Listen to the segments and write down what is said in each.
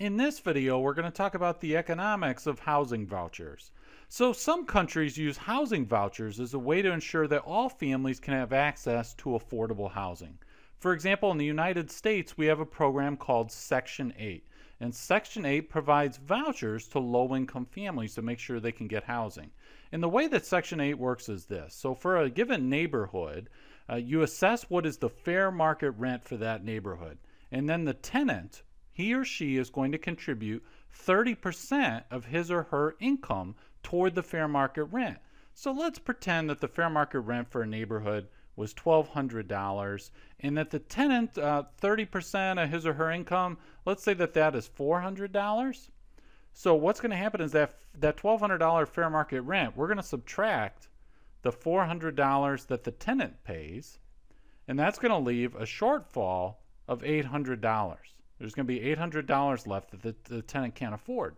In this video, we're going to talk about the economics of housing vouchers. So some countries use housing vouchers as a way to ensure that all families can have access to affordable housing. For example, in the United States, we have a program called Section 8. And Section 8 provides vouchers to low-income families to make sure they can get housing. And the way that Section 8 works is this. So for a given neighborhood, uh, you assess what is the fair market rent for that neighborhood. And then the tenant he or she is going to contribute 30% of his or her income toward the fair market rent. So let's pretend that the fair market rent for a neighborhood was $1,200 and that the tenant, 30% uh, of his or her income, let's say that that is $400. So what's going to happen is that that $1,200 fair market rent, we're going to subtract the $400 that the tenant pays, and that's going to leave a shortfall of $800. There's going to be $800 left that the, the tenant can't afford.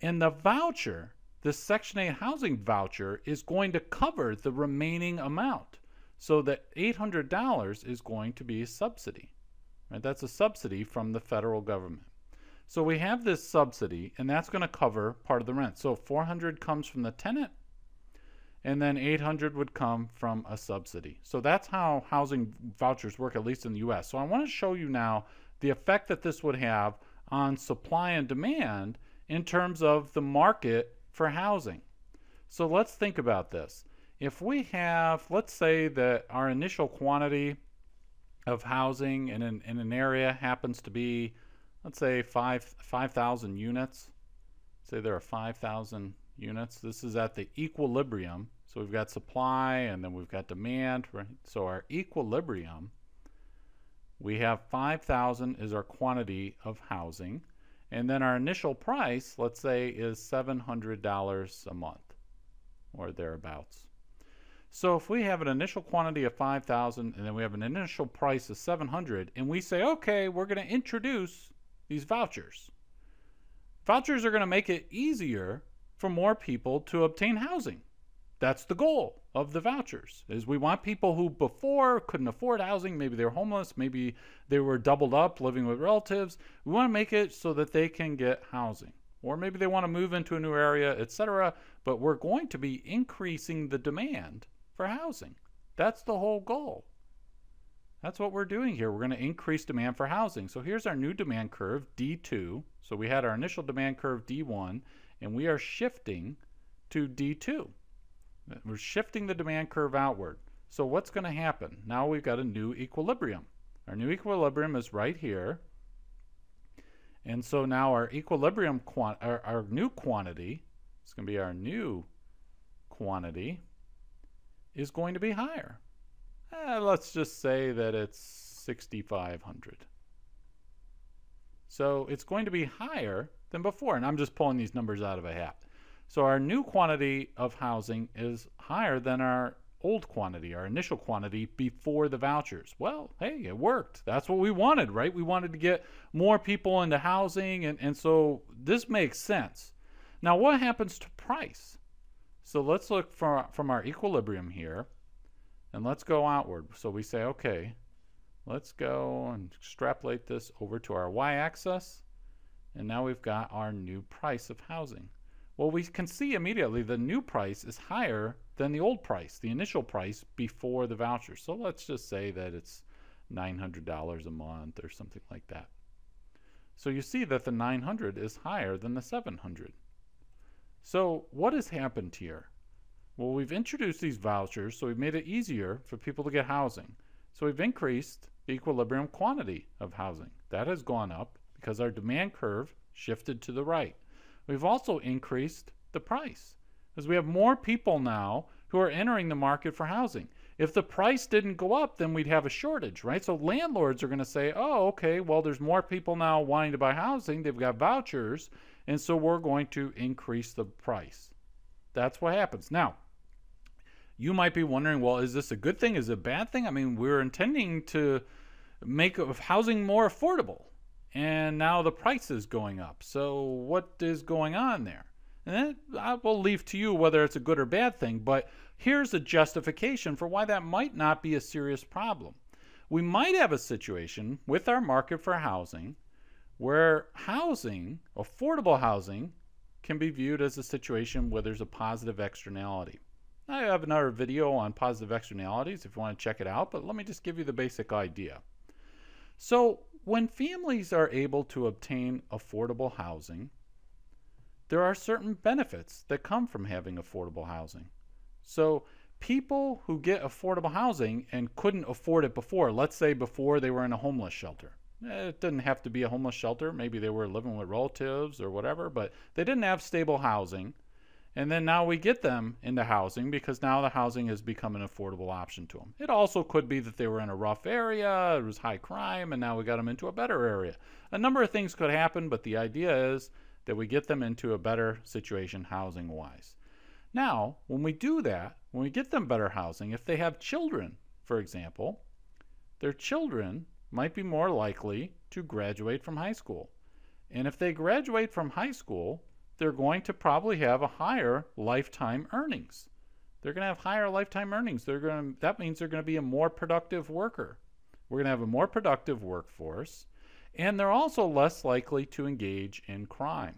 And the voucher, the Section 8 housing voucher, is going to cover the remaining amount. So that $800 is going to be a subsidy. Right? That's a subsidy from the federal government. So we have this subsidy, and that's going to cover part of the rent. So 400 comes from the tenant, and then 800 would come from a subsidy. So that's how housing vouchers work, at least in the U.S. So I want to show you now the effect that this would have on supply and demand in terms of the market for housing. So let's think about this. If we have, let's say that our initial quantity of housing in an, in an area happens to be, let's say 5,000 5, units. Say there are 5,000 units. This is at the equilibrium. So we've got supply and then we've got demand. Right? So our equilibrium we have 5,000 is our quantity of housing. And then our initial price, let's say, is $700 a month or thereabouts. So if we have an initial quantity of 5,000 and then we have an initial price of 700 and we say, okay, we're going to introduce these vouchers. Vouchers are going to make it easier for more people to obtain housing. That's the goal of the vouchers is we want people who before couldn't afford housing, maybe they're homeless, maybe they were doubled up living with relatives. We want to make it so that they can get housing. Or maybe they want to move into a new area, etc. But we're going to be increasing the demand for housing. That's the whole goal. That's what we're doing here. We're going to increase demand for housing. So here's our new demand curve, D2. So we had our initial demand curve, D1, and we are shifting to D2. We're shifting the demand curve outward. So what's going to happen? Now we've got a new equilibrium. Our new equilibrium is right here. And so now our equilibrium, our, our new quantity, it's going to be our new quantity, is going to be higher. Eh, let's just say that it's 6,500. So it's going to be higher than before. And I'm just pulling these numbers out of a hat. So our new quantity of housing is higher than our old quantity, our initial quantity before the vouchers. Well, hey, it worked. That's what we wanted, right? We wanted to get more people into housing, and, and so this makes sense. Now, what happens to price? So let's look from our equilibrium here, and let's go outward. So we say, okay, let's go and extrapolate this over to our y-axis, and now we've got our new price of housing. Well, we can see immediately the new price is higher than the old price, the initial price before the voucher. So let's just say that it's $900 a month or something like that. So you see that the 900 is higher than the 700. So what has happened here? Well, we've introduced these vouchers, so we've made it easier for people to get housing. So we've increased the equilibrium quantity of housing. That has gone up because our demand curve shifted to the right. We've also increased the price as we have more people now who are entering the market for housing. If the price didn't go up, then we'd have a shortage, right? So landlords are going to say, oh, okay, well, there's more people now wanting to buy housing. They've got vouchers, and so we're going to increase the price. That's what happens. Now, you might be wondering, well, is this a good thing? Is it a bad thing? I mean, we're intending to make housing more affordable and now the price is going up. So what is going on there? And I will leave to you whether it's a good or bad thing, but here's a justification for why that might not be a serious problem. We might have a situation with our market for housing Where housing, affordable housing, can be viewed as a situation where there's a positive externality. I have another video on positive externalities if you want to check it out, but let me just give you the basic idea. So, when families are able to obtain affordable housing, there are certain benefits that come from having affordable housing. So, people who get affordable housing and couldn't afford it before, let's say before they were in a homeless shelter, eh, it didn't have to be a homeless shelter. Maybe they were living with relatives or whatever, but they didn't have stable housing. And then now we get them into housing because now the housing has become an affordable option to them. It also could be that they were in a rough area, it was high crime, and now we got them into a better area. A number of things could happen, but the idea is that we get them into a better situation housing wise. Now, when we do that, when we get them better housing, if they have children, for example, their children might be more likely to graduate from high school. And if they graduate from high school, they're going to probably have a higher lifetime earnings. They're going to have higher lifetime earnings. They're going to, that means they're going to be a more productive worker. We're going to have a more productive workforce, and they're also less likely to engage in crime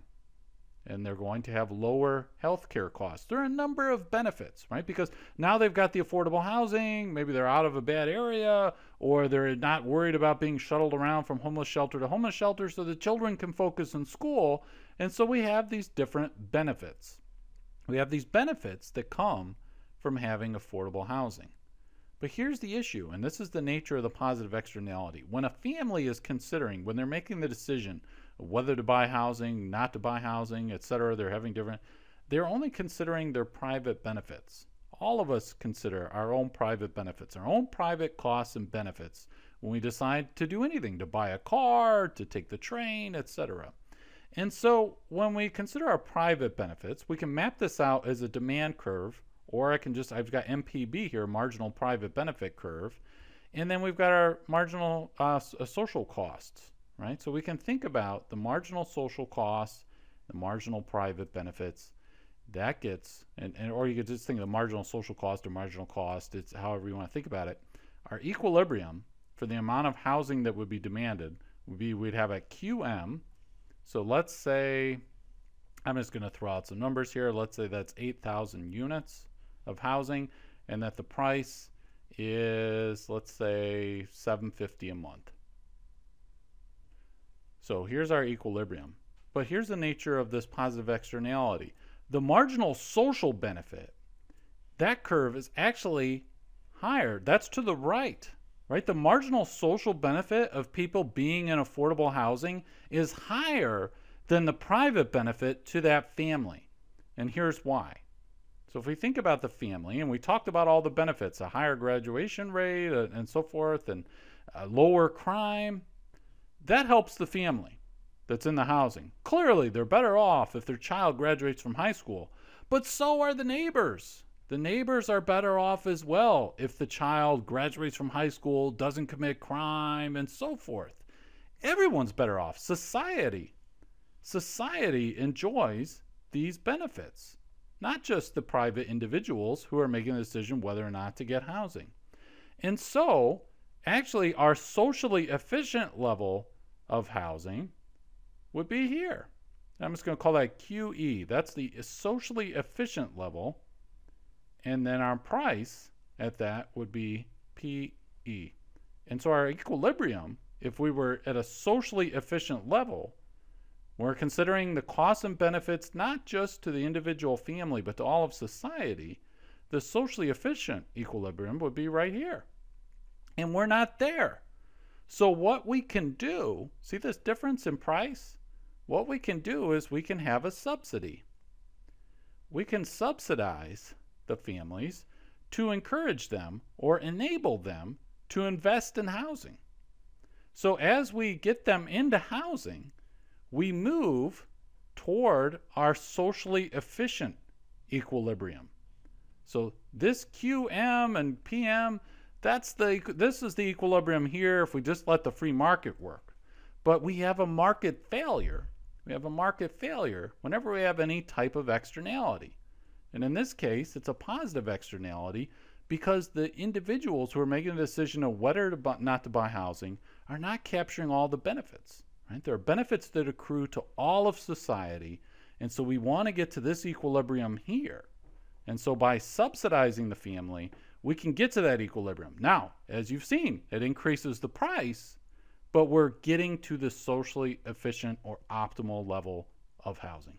and they're going to have lower health care costs. There are a number of benefits, right? Because now they've got the affordable housing, maybe they're out of a bad area, or they're not worried about being shuttled around from homeless shelter to homeless shelter, so the children can focus in school. And so we have these different benefits. We have these benefits that come from having affordable housing. But here's the issue, and this is the nature of the positive externality. When a family is considering, when they're making the decision whether to buy housing, not to buy housing, etc. They're having different. They're only considering their private benefits. All of us consider our own private benefits, our own private costs and benefits when we decide to do anything, to buy a car, to take the train, etc. And so when we consider our private benefits, we can map this out as a demand curve, or I can just, I've got MPB here, marginal private benefit curve, and then we've got our marginal uh, social costs right? So we can think about the marginal social costs, the marginal private benefits. That gets, and, and or you could just think of the marginal social cost or marginal cost. It's however you want to think about it. Our equilibrium for the amount of housing that would be demanded would be we'd have a QM. So let's say I'm just going to throw out some numbers here. Let's say that's 8,000 units of housing, and that the price is let's say 750 a month. So here's our equilibrium. But here's the nature of this positive externality. The marginal social benefit, that curve is actually higher. That's to the right, right? The marginal social benefit of people being in affordable housing is higher than the private benefit to that family. And here's why. So if we think about the family, and we talked about all the benefits, a higher graduation rate uh, and so forth, and uh, lower crime, that helps the family that's in the housing. Clearly, they're better off if their child graduates from high school, but so are the neighbors. The neighbors are better off as well if the child graduates from high school, doesn't commit crime, and so forth. Everyone's better off. Society. Society enjoys these benefits, not just the private individuals who are making the decision whether or not to get housing. And so, actually, our socially efficient level of housing would be here. I'm just going to call that QE. That's the socially efficient level. And then our price at that would be PE. And so our equilibrium, if we were at a socially efficient level, we're considering the costs and benefits not just to the individual family, but to all of society. The socially efficient equilibrium would be right here. And we're not there. So what we can do, see this difference in price? What we can do is we can have a subsidy. We can subsidize the families to encourage them or enable them to invest in housing. So as we get them into housing, we move toward our socially efficient equilibrium. So this QM and PM, that's the this is the equilibrium here if we just let the free market work. But we have a market failure. We have a market failure whenever we have any type of externality. And in this case, it's a positive externality because the individuals who are making the decision of whether to buy, not to buy housing are not capturing all the benefits. Right? There are benefits that accrue to all of society, and so we want to get to this equilibrium here. And so by subsidizing the family, we can get to that equilibrium. Now, as you've seen, it increases the price, but we're getting to the socially efficient or optimal level of housing.